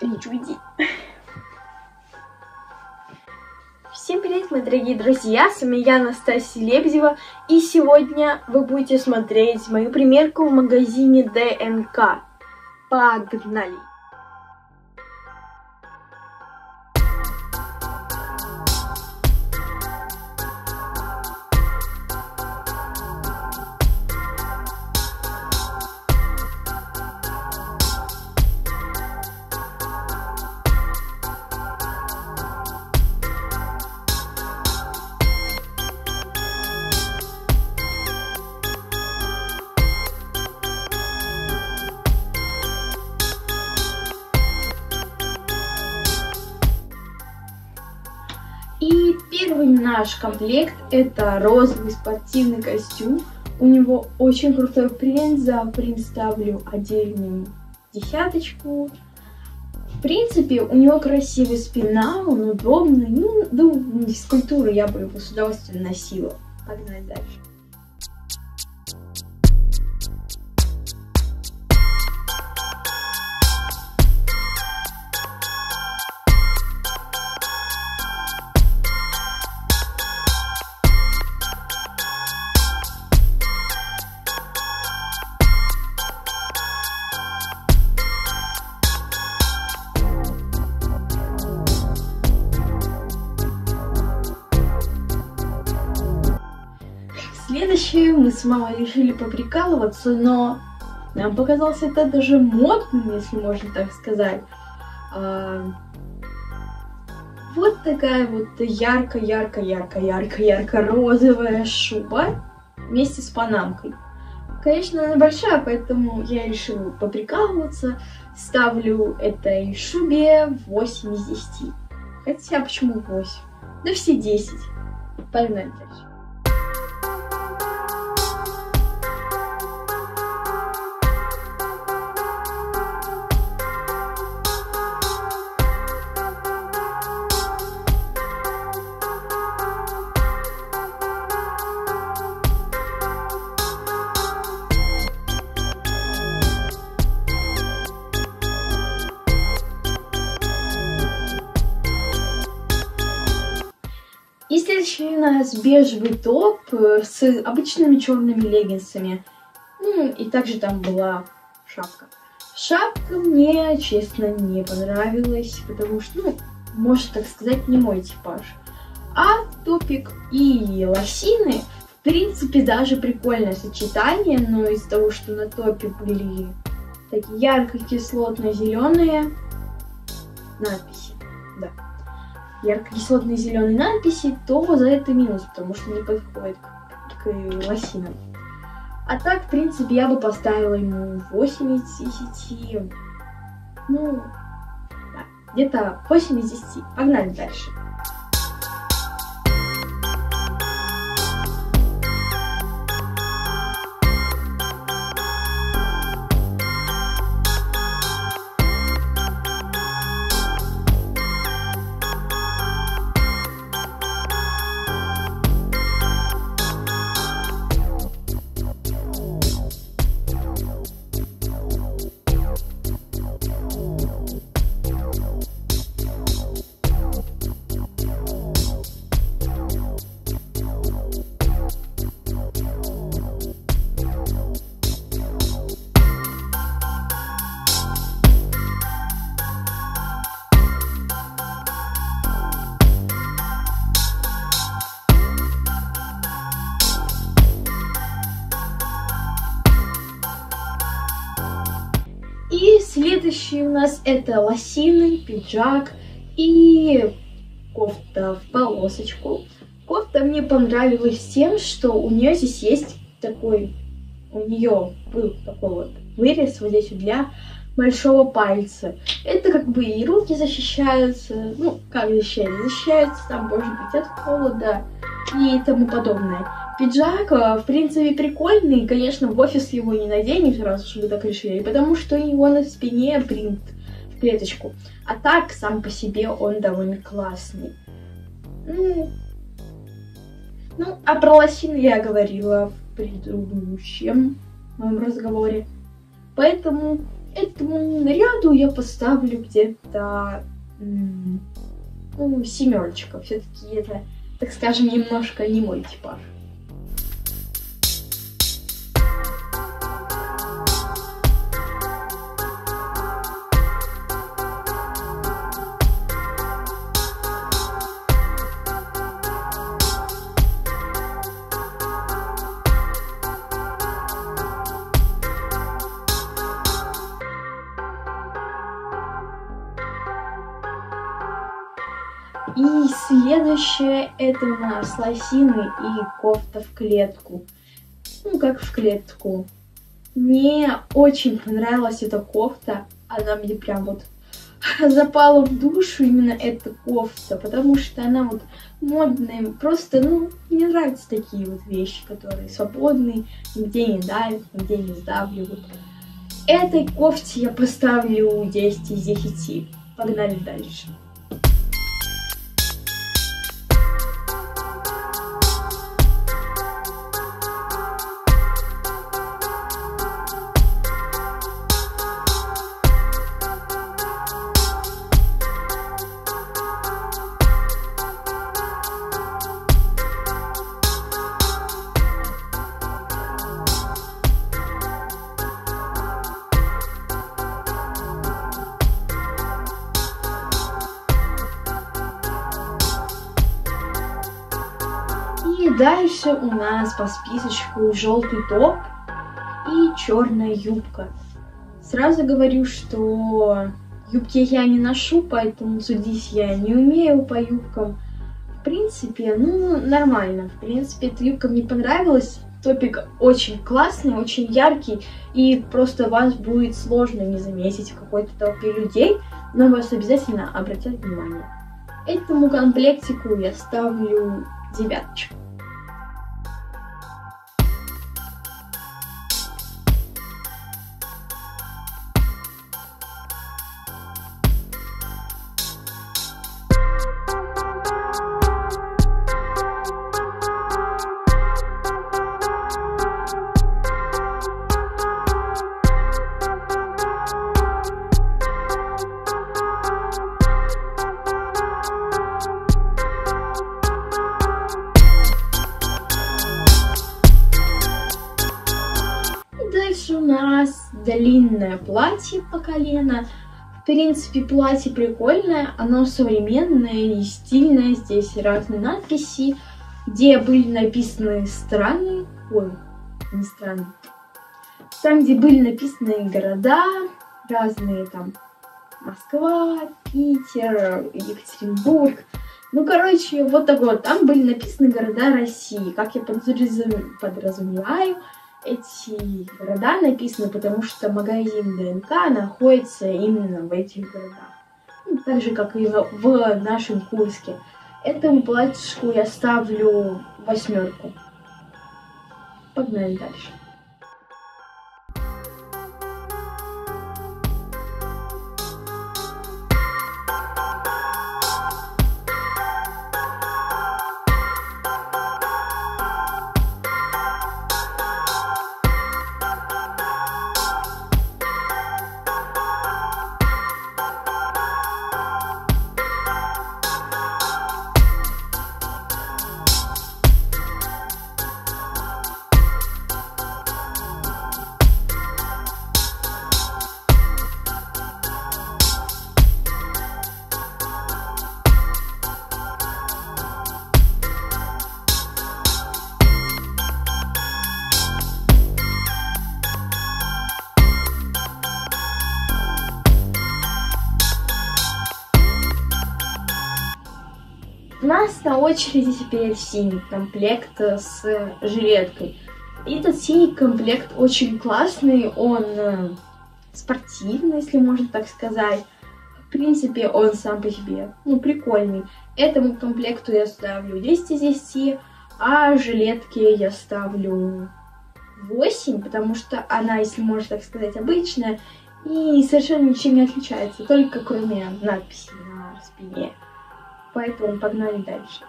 Рич, уйди. Всем привет, мои дорогие друзья, с вами я, Настасья Лебедева, и сегодня вы будете смотреть мою примерку в магазине ДНК. Погнали! Первый наш комплект это розовый спортивный костюм. У него очень крутой принт, за принт ставлю отдельную десяточку. В принципе, у него красивая спина, он удобный. Ну, думаю, из культуры я бы его с удовольствием носила. Погнали дальше. Следующее мы с мамой решили поприкалываться, но нам показалось это даже модным, если можно так сказать. А, вот такая вот ярко-ярко-ярко-ярко-ярко-розовая шуба вместе с панамкой. Конечно, она большая, поэтому я решила поприкалываться. Ставлю этой шубе 8 из 10. Хотя почему 8? Да все 10. Погнали дальше. Нас бежевый топ э, с обычными черными леггинсами. Ну, и также там была шапка. Шапка мне, честно, не понравилась, потому что, ну, может так сказать, не мой типаж. А топик и лосины, в принципе, даже прикольное сочетание, но из-за того, что на топе были такие ярко-кислотно-зеленые надписи, да ярко-кислотные зеленые надписи, то за это минус, потому что не подходит к, к лосинам. А так, в принципе, я бы поставила ему 8 из 10. Ну, да, где-то 8 из 10. Погнали дальше. И следующий у нас это лосины, пиджак и кофта в полосочку. Кофта мне понравилась тем, что у нее здесь есть такой, у нее был такой вот вырез вот здесь для большого пальца. Это как бы и руки защищаются, ну, как защищаются, защищаются там, может быть, от холода и тому подобное. Пиджак, в принципе, прикольный. Конечно, в офис его не наденешь сразу, чтобы так решили, потому что у него на спине принт в клеточку. А так, сам по себе, он довольно классный. Ну, ну а про лосины я говорила в предыдущем моем разговоре. Поэтому Этому наряду я поставлю где-то ну, семерочка. Все-таки это, так скажем, немножко не мой типаж. Следующее это у нас лосины и кофта в клетку. Ну, как в клетку. Мне очень понравилась эта кофта. Она мне прям вот запала в душу именно эта кофта, потому что она вот модная, просто, ну, мне нравятся такие вот вещи, которые свободные, нигде не давят, нигде не сдавливают. Этой кофте я поставлю 10 из 10. Погнали дальше. Дальше у нас по списочку желтый топ и черная юбка. Сразу говорю, что юбки я не ношу, поэтому судить я не умею по юбкам. В принципе, ну, нормально. В принципе, эта юбка мне понравилась. Топик очень классный, очень яркий, и просто вас будет сложно не заметить в какой-то толпе людей, но вас обязательно обратят внимание. Этому комплектику я ставлю девяточку. Длинное платье по колено. В принципе, платье прикольное, оно современное и стильное. Здесь разные надписи, где были написаны страны. Ой, не страны. Там, где были написаны города, разные там Москва, Питер, Екатеринбург. Ну, короче, вот так вот. Там были написаны города России. Как я подразумеваю, эти города написаны, потому что магазин ДНК находится именно в этих городах. Ну, так же, как и в, в нашем Курске. Этому платьишку я ставлю восьмерку. Погнали дальше. Нас на очереди теперь синий комплект с жилеткой. Этот синий комплект очень классный, он э, спортивный, если можно так сказать. В принципе, он сам по себе, ну, прикольный. Этому комплекту я ставлю 10 из 10, а жилетке я ставлю 8, потому что она, если можно так сказать, обычная и совершенно ничем не отличается, только кроме надписи на спине. Поэтому погнали дальше.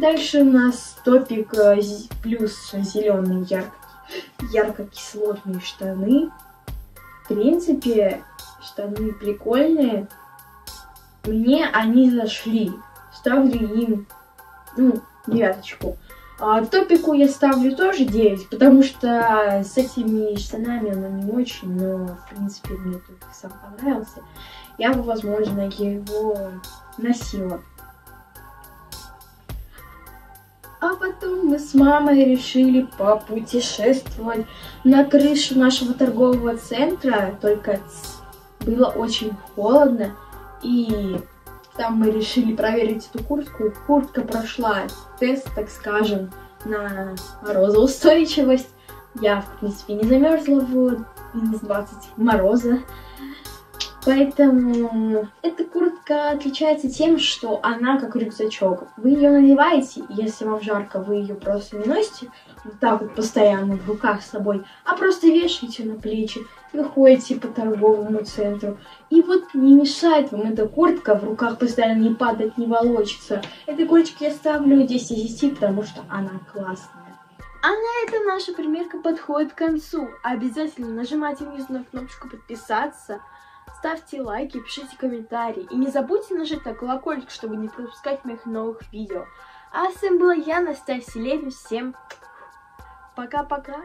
Дальше у нас топик э, плюс зеленые ярко, ярко-кислотные штаны. В принципе, штаны прикольные. Мне они зашли. Ставлю им, ну, девяточку. А топику я ставлю тоже 9, потому что с этими штанами оно не очень, но, в принципе, мне тут сам понравился. Я бы, возможно, его носила. А потом мы с мамой решили попутешествовать на крышу нашего торгового центра, только было очень холодно, и там мы решили проверить эту куртку. Куртка прошла тест, так скажем, на морозоустойчивость. Я, в принципе, не замерзла в минус 20 мороза. Поэтому эта куртка отличается тем, что она как рюкзачок. Вы ее надеваете, если вам жарко, вы ее просто не носите вот так вот постоянно в руках с собой, а просто вешаете на плечи, вы ходите по торговому центру. И вот не мешает вам эта куртка в руках постоянно не падать, не волочиться. Этой курточке я ставлю 10 из 10, потому что она классная. А на этом наша примерка подходит к концу. Обязательно нажимайте внизу на кнопочку подписаться, ставьте лайки, пишите комментарии. И не забудьте нажать на колокольчик, чтобы не пропускать моих новых видео. А с вами была я, Настасья Левин. Всем пока-пока.